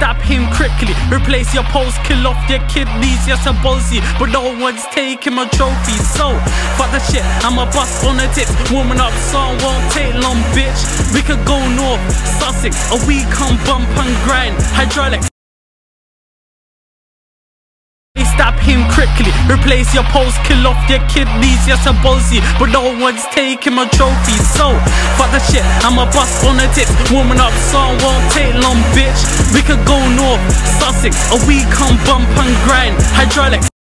stab him quickly. Replace your pulse, kill off your kidneys. Yes, a bossy, but no one's taking my trophy. So, fuck the shit, I'm a bust on the tip. Warming up, song won't take long, bitch. We could go north, Sussex, or we come bump and grind. Hydraulics. Stab him quickly, replace your pulse, kill off your kidneys. Yes, a bossy, but no one's taking my trophy. So, fuck the shit, I'm a bust on the tip. Warming up, song won't take long, bitch. We could go north, Sussex, or we come bump and grind. Hydraulics.